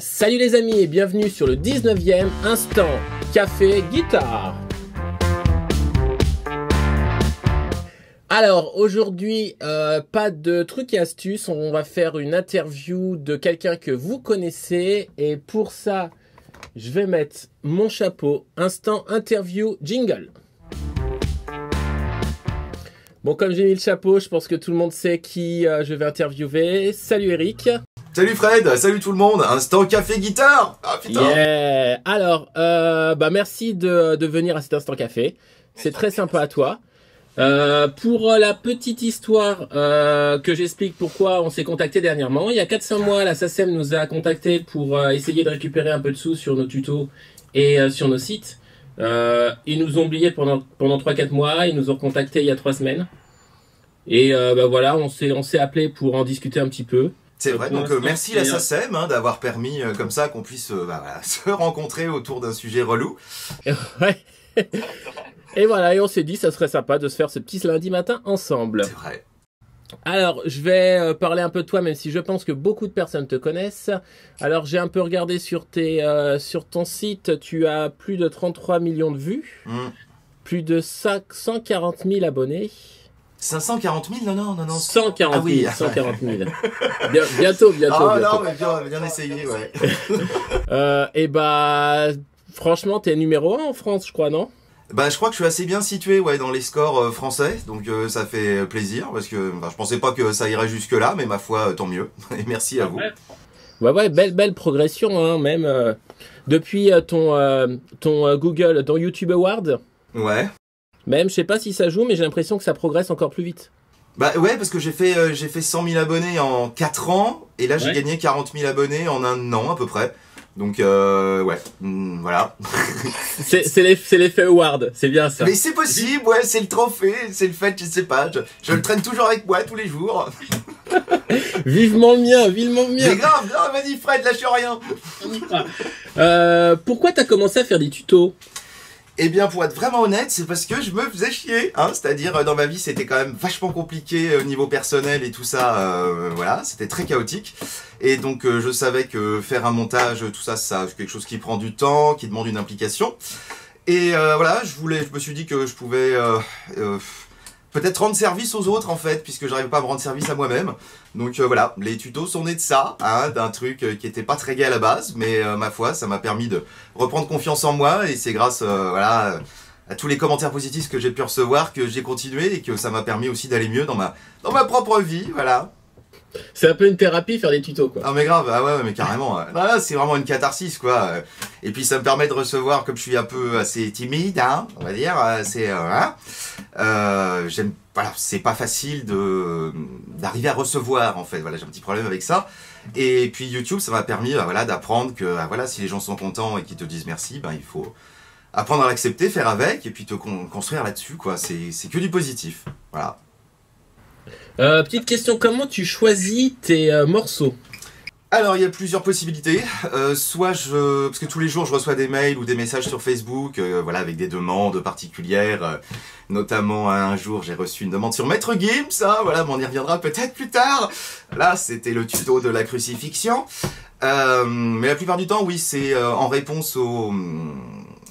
Salut les amis et bienvenue sur le 19e Instant Café Guitare. Alors aujourd'hui, euh, pas de trucs et astuces, on va faire une interview de quelqu'un que vous connaissez et pour ça, je vais mettre mon chapeau Instant Interview Jingle. Bon, comme j'ai mis le chapeau, je pense que tout le monde sait qui euh, je vais interviewer. Salut Eric. Salut Fred, salut tout le monde, instant café guitare. Ah putain. Yeah. Alors, euh, bah merci de, de venir à cet instant café. C'est très sympa à toi. Euh, pour la petite histoire euh, que j'explique pourquoi on s'est contacté dernièrement, il y a 4-5 mois, la SACEM nous a contacté pour euh, essayer de récupérer un peu de sous sur nos tutos et sur nos sites. Euh, ils nous ont oubliés pendant pendant 3-4 mois, ils nous ont contacté il y a 3 semaines. Et euh, bah voilà, on s'est on s'est appelé pour en discuter un petit peu. C'est vrai, donc euh, merci la c'est- SACEM hein, d'avoir permis euh, comme ça qu'on puisse euh, bah, voilà, se rencontrer autour d'un sujet relou. Ouais. Et voilà, et on s'est dit ça serait sympa de se faire ce petit lundi matin ensemble. C'est vrai. Alors, je vais euh, parler un peu de toi, même si je pense que beaucoup de personnes te connaissent. Alors, j'ai un peu regardé sur, tes, euh, sur ton site, tu as plus de 33 millions de vues, Hmm. plus de 540 000 abonnés. 540 000 Non, non, non, non. 140 000, Ah oui. 140 000. Bien- bientôt, bientôt, Ah bientôt. non, mais bien, bien essayé, ouais. Euh, et bah, franchement, t'es numéro 1 en France, je crois, non? Bah je crois que je suis assez bien situé ouais, dans les scores euh, français, donc euh, ça fait plaisir, parce que enfin, je pensais pas que ça irait jusque là, mais ma foi, euh, tant mieux. Et merci à vous. Ouais, ouais, belle, belle progression, hein, même euh, depuis euh, ton, euh, ton euh, Google, ton YouTube Award. Ouais. Même, je sais pas si ça joue, mais j'ai l'impression que ça progresse encore plus vite. Bah ouais, parce que j'ai fait, euh, j'ai fait 100 000 abonnés en 4 ans, et là j'ai Ouais. gagné 40 000 abonnés en un an à peu près. Donc euh, ouais, Hmm, voilà. C'est c'est l'eff- c'est l'effet Award, c'est bien ça. Mais c'est possible, ouais, c'est le trophée, c'est le fait, je sais pas, je, je le traîne toujours avec moi tous les jours. Vivement le mien, vivement le Mais mien. grave, grave, vas-y Fred, lâche rien. Euh, pourquoi t'as commencé à faire des tutos? Eh bien, pour être vraiment honnête, c'est parce que je me faisais chier, hein, c'est-à-dire euh, dans ma vie, c'était quand même vachement compliqué euh, au niveau personnel et tout ça, euh, voilà, c'était très chaotique. Et donc, je savais que faire un montage, tout ça, ça, c'est quelque chose qui prend du temps, qui demande une implication. Et voilà, je voulais, je me suis dit que je pouvais peut-être rendre service aux autres en fait, puisque j'arrivais pas à me rendre service à moi-même. Donc euh, voilà, les tutos sont nés de ça, hein, d'un truc euh, qui était pas très gai à la base, mais euh, ma foi, ça m'a permis de reprendre confiance en moi, et c'est grâce, euh, voilà, à tous les commentaires positifs que j'ai pu recevoir que j'ai continué et que ça m'a permis aussi d'aller mieux dans ma dans ma propre vie, voilà. C'est un peu une thérapie faire des tutos quoi. Ah mais grave, ah ouais, mais carrément. Voilà, c'est vraiment une catharsis quoi. Et puis ça me permet de recevoir, comme je suis un peu assez timide, hein, on va dire, c'est euh, hein, euh, voilà, c'est pas facile de d'arriver à recevoir en fait. Voilà, j'ai un petit problème avec ça. Et puis YouTube, ça m'a permis, bah, voilà, d'apprendre que, ah, voilà, si les gens sont contents et qu'ils te disent merci, ben il faut apprendre à l'accepter, faire avec, et puis te con- construire là-dessus quoi. C'est c'est que du positif. Voilà. Euh, petite question, comment tu choisis tes euh, morceaux? Alors, il y a plusieurs possibilités. Euh, soit je, parce que tous les jours je reçois des mails ou des messages sur Facebook, voilà, avec des demandes particulières. notamment un jour, j'ai reçu une demande sur Maître Gims. hein, voilà, mais on y reviendra peut-être plus tard. Là, c'était le tuto de la crucifixion. Mais la plupart du temps, oui, c'est en réponse aux,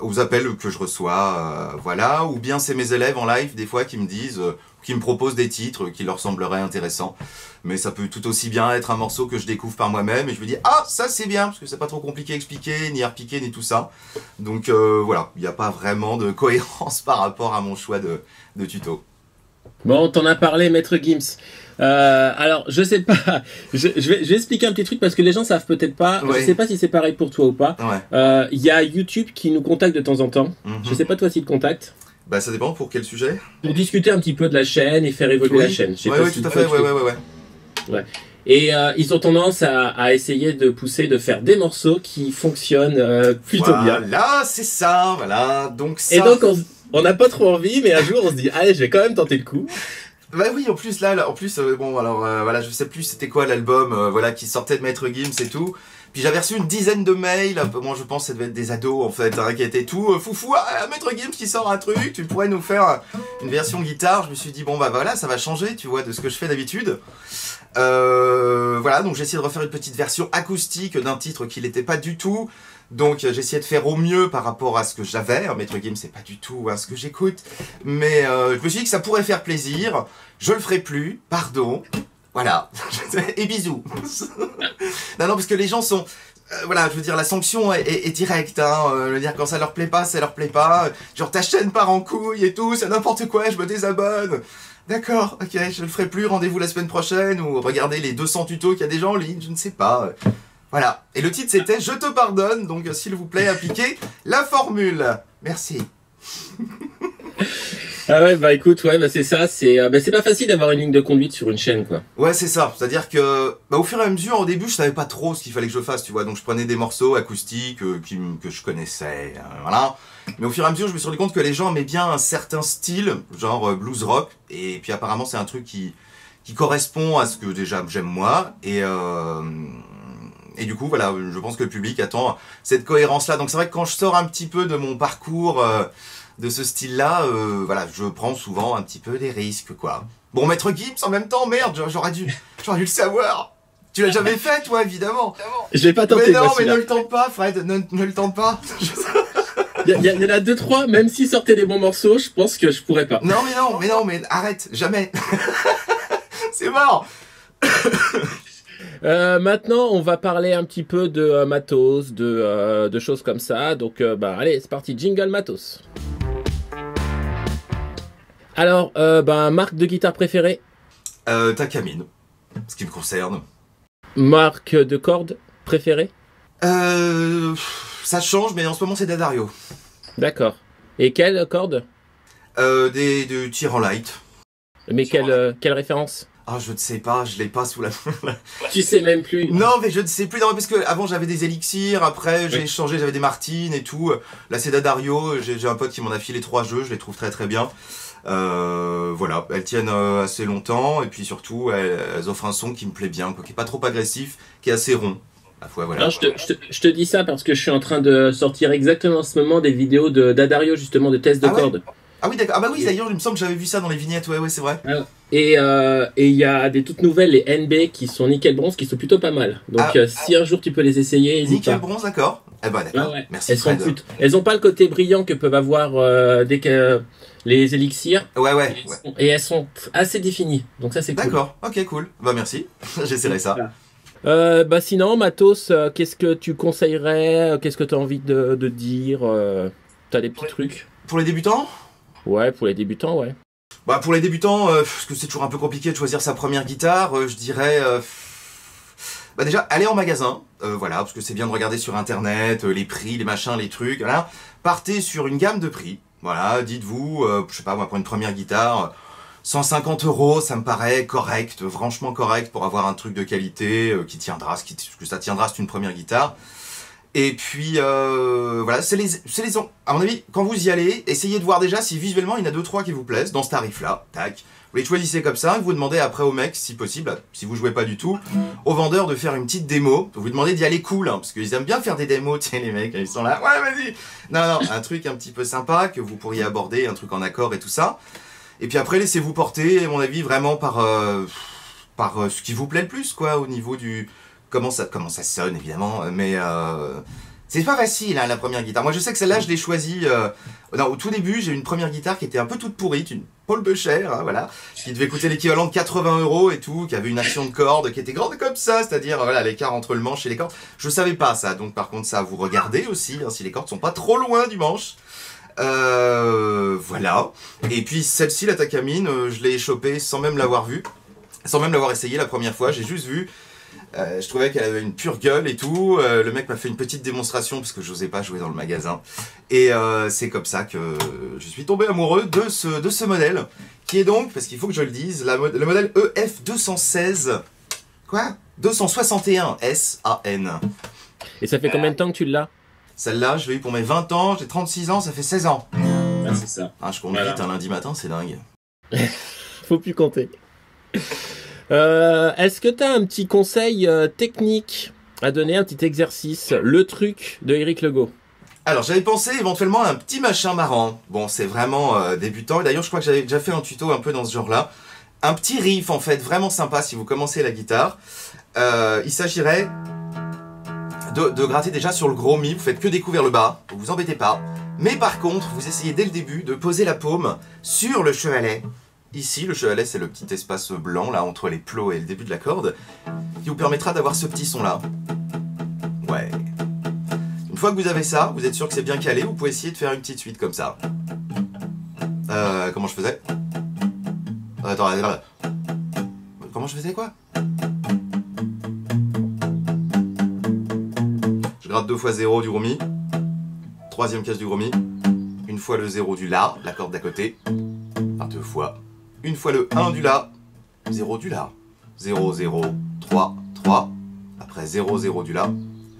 aux appels que je reçois, voilà, ou bien c'est mes élèves en live des fois qui me disent, qui me proposent des titres qui leur sembleraient intéressants. Mais ça peut tout aussi bien être un morceau que je découvre par moi-même et je me dis ah ça c'est bien parce que c'est pas trop compliqué à expliquer ni à repiquer ni tout ça. Donc euh, voilà, il n'y a pas vraiment de cohérence par rapport à mon choix de, de tuto. Bon, t'en as parlé, Maître Gims. Euh, alors, je sais pas. Je, je vais, je vais expliquer un petit truc parce que les gens savent peut-être pas. Ouais. Je sais pas si c'est pareil pour toi ou pas. Ouais. Euh, Il y a YouTube qui nous contacte de temps en temps. Mhm. Je sais pas toi s'il te contacte. Bah ça dépend pour quel sujet. Pour discuter un petit peu de la chaîne et faire évoluer Oui. la chaîne. Sais Ouais, ouais, tout à fait. Ouais, fais- ouais, ouais, ouais. Et euh, ils ont tendance à, à essayer de pousser, de faire des morceaux qui fonctionnent euh, plutôt bien. Voilà, c'est ça. Voilà, donc ça. Et donc on, n'a pas trop envie, mais un jour on se dit allez, je vais quand même tenter le coup. Bah oui, en plus là, là, en plus euh, bon alors voilà, je sais plus c'était quoi l'album voilà qui sortait de Maître Gims et tout, Puis j'avais reçu une dizaine de mails, moi je pense que ça devait être des ados en fait, qui tout euh, foufou, ah, Maître Gims qui sort un truc, tu pourrais nous faire une version guitare. Je me suis dit bon bah voilà, ça va changer, tu vois, de ce que je fais d'habitude. Euh, voilà, donc j'ai essayé de refaire une petite version acoustique d'un titre qui n'était pas du tout. Donc j'ai de faire au mieux par rapport à ce que j'avais. Maître Gims c'est pas du tout hein, ce que j'écoute, mais euh, je me suis dit que ça pourrait faire plaisir. Je le ferai plus, pardon. Voilà. Et bisous. non, non, parce que les gens sont... Euh, voilà, je veux dire, la sanction est, directe. Hein. Euh, dire, quand ça leur plaît pas, ça leur plaît pas. Genre, ta chaîne part en couille et tout, c'est n'importe quoi, je me désabonne. D'accord, ok, je le ferai plus, rendez-vous la semaine prochaine, ou regardez les 200 tutos qu'il y a déjà en ligne, je ne sais pas. Voilà. Et le titre c'était Je te pardonne, donc s'il vous plaît, appliquez la formule. Merci. Ah ouais, bah écoute, ouais, bah c'est ça, c'est euh, bah, c'est pas facile d'avoir une ligne de conduite sur une chaîne, quoi. Ouais, c'est ça. C'est-à-dire que, bah, au fur et à mesure, au début, je savais pas trop ce qu'il fallait que je fasse, tu vois. Donc, je prenais des morceaux acoustiques euh, qui, que je connaissais, euh, voilà. Mais au fur et à mesure, je me suis rendu compte que les gens aimaient bien un certain style, genre blues rock. Et puis, apparemment, c'est un truc qui, qui correspond à ce que déjà j'aime moi. Et, et du coup, voilà, je pense que le public attend cette cohérence-là. Donc, c'est vrai que quand je sors un petit peu de mon parcours de ce style-là, euh, voilà, je prends souvent un petit peu des risques, quoi. Bon, Maître Gibbs, en même temps, merde, j'aurais dû, j'aurais dû le savoir. Tu l'as jamais fait, toi, évidemment. Je vais pas tenter. Mais non, mais ne le tente pas, Fred, ne, le tente pas. Il y, en a deux trois, même s'ils sortaient des bons morceaux, je pense que je pourrais pas. Non mais non, mais non, mais arrête, jamais. C'est mort. Euh, maintenant, on va parler un petit peu de euh, matos, de, de, choses comme ça. Donc, bah allez, c'est parti, jingle matos. Alors, euh, ben, marque de guitare préférée euh, Takamine, ce qui me concerne. Marque de corde préférée euh, Ça change, mais en ce moment c'est Dadario. D'accord. Et quelle corde euh, Des de tir en light. Mais quelle, quelle référence ah, je ne sais pas, je l'ai pas sous la. tu sais même plus. Non, mais je ne sais plus. Non, parce que avant j'avais des élixirs, après j'ai changé, j'avais des Martines et tout. Là c'est Dadario. J'ai un pote qui m'en a filé trois jeux, je les trouve très très bien. Euh, voilà, elles tiennent euh, assez longtemps et puis surtout elles, offrent un son qui me plaît bien, quoi, qui est pas trop agressif, qui est assez rond. voilà. je, te, dis ça parce que je suis en train de sortir exactement en ce moment des vidéos de d'Adario justement de tests de ah cordes. Ah oui, d'accord. Ah bah oui, d'ailleurs, il me semble que j'avais vu ça dans les vignettes. Ouais, ouais, c'est vrai. Et euh, et il y a des toutes nouvelles, les NB, qui sont nickel bronze, qui sont plutôt pas mal. Donc ah. si un jour tu peux les essayer, Nickel bronze, d'accord. Eh ben d'accord. Merci. Elles sont elles ont pas le côté brillant que peuvent avoir dès que les élixirs. Ouais, ouais. Et elles sont, assez définies. Donc ça, c'est cool. D'accord. Ok, cool. Bah, merci. J'essaierai ça. Euh, bah sinon, Matos, euh, qu'est-ce que tu conseillerais Qu'est-ce que tu as envie de, dire euh, T'as des petits trucs? Pour les débutants? Ouais, pour les débutants, ouais. Bah pour les débutants, parce que c'est toujours un peu compliqué de choisir sa première guitare, je dirais... Bah déjà, allez en magasin, voilà, parce que c'est bien de regarder sur internet, les prix, les machins, les trucs, voilà. Partez sur une gamme de prix, voilà, dites-vous, euh, je sais pas, moi, pour une première guitare, 150 euros, ça me paraît correct, franchement correct pour avoir un truc de qualité euh, qui tiendra, ce qui, que ça tiendra, c'est une première guitare. Et puis, euh, voilà, c'est les, c'est les, à mon avis, quand vous y allez, essayez de voir déjà si visuellement il y en a deux trois qui vous plaisent dans ce tarif-là, tac. Vous les choisissez comme ça, vous demandez après au mec, si possible, si vous jouez pas du tout, au vendeur de faire une petite démo. Vous demandez d'y aller cool, hein, parce qu'ils aiment bien faire des démos, sais, les mecs, ils sont là, ouais, vas-y. Non, non, un truc un petit peu sympa que vous pourriez aborder, un truc en accord et tout ça. Et puis après, laissez-vous porter, à mon avis, vraiment par, euh, par euh, ce qui vous plaît le plus, quoi, au niveau du comment ça, comment ça sonne, évidemment, mais euh, c'est pas facile, hein, la première guitare. Moi, je sais que celle-là, je l'ai choisie. Euh... Au tout début, j'ai une première guitare qui était un peu toute pourrie, une Paul Becher, hein, voilà, qui devait coûter l'équivalent de 80 euros et tout, qui avait une action de corde qui était grande comme ça, c'est-à-dire voilà l'écart entre le manche et les cordes. Je savais pas ça, donc par contre, ça vous regarder aussi, hein, si les cordes sont pas trop loin du manche. Euh, voilà. Et puis celle-ci, la Takamine, euh, je l'ai chopée sans même l'avoir vue, sans même l'avoir essayé la première fois. J'ai juste vu euh, je trouvais qu'elle avait une pure gueule et tout. Euh, le mec m'a fait une petite démonstration parce que je n'osais pas jouer dans le magasin. Et euh, c'est comme ça que je suis tombé amoureux de ce, de ce modèle. Qui est donc, parce qu'il faut que je le dise, le modèle EF216. Quoi? 261 S-A-N. Et ça fait combien de temps que tu l'as? Celle-là, je l'ai eu pour mes 20 ans, j'ai 36 ans, ça fait 16 ans. Ah, c'est ça. Ah, je compte vite un lundi matin, c'est dingue. faut plus compter. Euh, est-ce que tu as un petit conseil euh, technique à donner un petit exercice, le truc de Eric Legault? Alors j'avais pensé éventuellement à un petit machin marrant. Bon, c'est vraiment euh, débutant. Et d'ailleurs, je crois que j'avais déjà fait un tuto un peu dans ce genre-là. Un petit riff en fait, vraiment sympa si vous commencez la guitare. Euh, il s'agirait de, de gratter déjà sur le gros mi. Vous faites que découvrir le bas, vous vous embêtez pas. Mais par contre, vous essayez dès le début de poser la paume sur le chevalet. Ici, le chevalet, c'est le petit espace blanc là entre les plots et le début de la corde, qui vous permettra d'avoir ce petit son là. Ouais. Une fois que vous avez ça, vous êtes sûr que c'est bien calé, vous pouvez essayer de faire une petite suite comme ça. Euh, comment je faisais? Attends, attends, attends. Comment je faisais quoi? Je gratte deux fois 0 du gros mi. Troisième case du gros mi. Une fois le 0 du La, la corde d'à côté. Deux fois. Une fois le 1 du La. 0 du La. 0, 0, 3, 3. Après 0, 0 du La.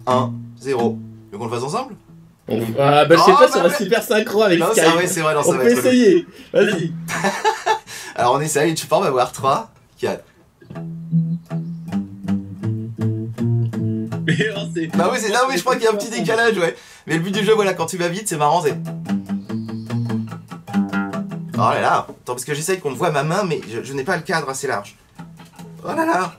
1, 0. Tu veux qu'on le fasse ensemble? Ah, bah, je sais Oh, pas, bah, ça va ouais. super synchro avec Non, Skype. c'est vrai, c'est vrai, non, ça On va peut essayer. Vas-y. Alors on essaye, tu pars, on va voir 3, 4. Mais Bah oui, c'est là, oui, je crois qu'il y a un petit décalage, ouais. Mais le but du jeu, voilà, quand tu vas vite, c'est marrant, c'est. Oh là là Attends, parce que j'essaye qu'on voit ma main, mais je, je n'ai pas le cadre assez large. Oh là là.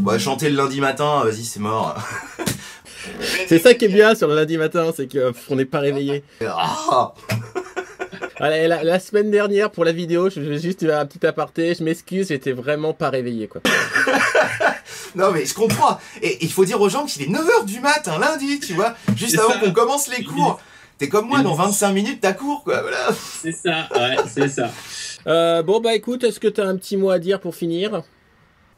Bon, chanter le lundi matin, vas-y, c'est mort. C'est ça qui est bien sur le lundi matin, c'est qu'on n'est pas réveillé. Ah Allez, la, la semaine dernière, pour la vidéo, je je vais juste faire un petit aparté, je m'excuse, j'étais vraiment pas réveillé, quoi. Non mais je comprends. Et il faut dire aux gens qu'il est 9h du mat un lundi, tu vois, juste avant qu'on commence les cours. T'es comme moi, dans est- 25 minutes, t'as cours, quoi, voilà. C'est ça, ouais, c'est ça. Euh, bon, bah écoute, est-ce que t'as un petit mot à dire pour finir?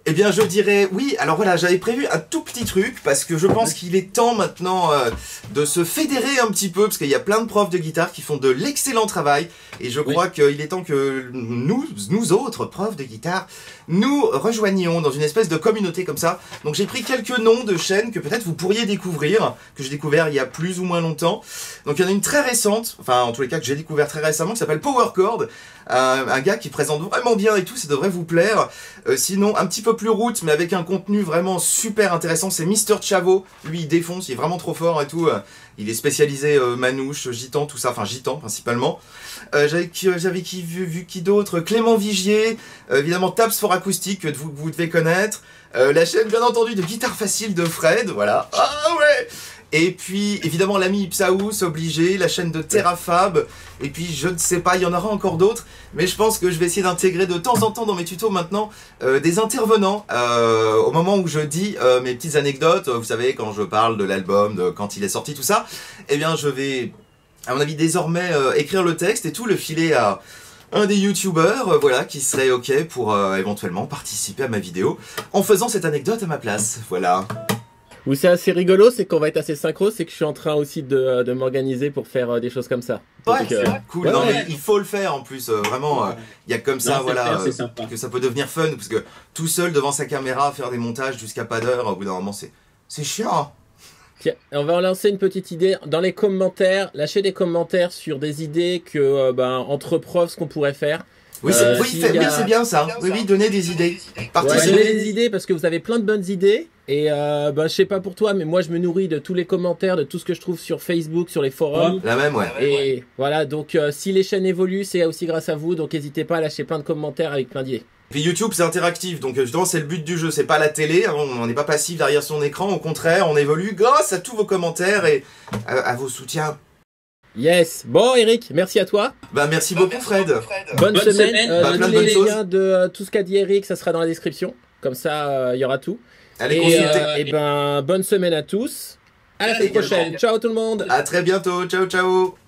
Eh bien, je dirais oui. Alors voilà, j'avais prévu un tout petit truc parce que je pense qu'il est temps maintenant euh, de se fédérer un petit peu parce qu'il y a plein de profs de guitare qui font de l'excellent travail et je Oui. crois qu'il est temps que nous, nous autres profs de guitare, nous rejoignions dans une espèce de communauté comme ça. Donc j'ai pris quelques noms de chaînes que peut-être vous pourriez découvrir, que j'ai découvert il y a plus ou moins longtemps. Donc il y en a une très récente, enfin en tous les cas que j'ai découvert très récemment, qui s'appelle Power Chord. Euh, un gars qui présente vraiment bien et tout, ça devrait vous plaire. Euh, sinon, un petit peu plus route, mais avec un contenu vraiment super intéressant, c'est Mister Chavo. Lui, il défonce, il est vraiment trop fort et tout. Il est spécialisé euh, manouche, gitan, tout ça, enfin gitan principalement. Euh, J'avais euh, vu, qui d'autre? Clément Vigier, évidemment Tabs for Acoustique que vous, vous devez connaître. La chaîne, bien entendu, de guitare facile de Fred, voilà. Ah ouais et puis, évidemment, l'ami Ipsaous, obligé, la chaîne de Terrafab, et puis, je ne sais pas, il y en aura encore d'autres, mais je pense que je vais essayer d'intégrer de temps en temps dans mes tutos maintenant euh, des intervenants. Euh, au moment où je dis euh, mes petites anecdotes, vous savez, quand je parle de l'album, de quand il est sorti, tout ça, eh bien, je vais, à mon avis, désormais écrire le texte et tout, le filer à un des youtubeurs, voilà, qui serait ok pour éventuellement participer à ma vidéo en faisant cette anecdote à ma place, voilà. Où c'est assez rigolo, c'est qu'on va être assez synchro, c'est que je suis en train aussi de, de m'organiser pour faire euh, des choses comme ça. Ouais, Donc, euh, cool, ouais, non ouais. mais il faut le faire en plus, euh, vraiment, euh, il y a comme ça, Non, voilà, euh, sympa. que ça peut devenir fun, parce que tout seul devant sa caméra, faire des montages jusqu'à pas d'heure, au bout d'un moment, c'est, c'est chiant. Tiens, on va en lancer une petite idée. Dans les commentaires, lâchez des commentaires sur des idées que, euh, ben, entre profs, ce qu'on pourrait faire. Oui, c'est, Euh, oui, a- oui, c'est bien ça, oui, oui, donner des idées, Ouais, participer. donnez des idées parce que vous avez plein de bonnes idées. Et euh, ben, je sais pas pour toi, mais moi je me nourris de tous les commentaires, de tout ce que je trouve sur Facebook, sur les forums. La même, ouais. Et voilà, donc euh, si les chaînes évoluent, c'est aussi grâce à vous. Donc n'hésitez pas à lâcher plein de commentaires avec plein d'idées. Puis YouTube, c'est interactif, donc euh, justement, c'est le but du jeu, c'est pas la télé, hein, on n'est pas passif derrière son écran, au contraire, on évolue grâce à tous vos commentaires et à, à vos soutiens. Yes. Bon, Eric, merci à toi. Bah, merci beaucoup, Fred. Bonne, Bonne semaine. semaine. Euh, Bah, tous plein de les choses. liens de euh, tout ce qu'a dit Eric, ça sera dans la description. Comme ça, euh, il y aura tout. Allez, et, euh, et ben, bonne semaine à tous. À la semaine prochaine. Ciao tout le monde. À très bientôt, ciao, ciao.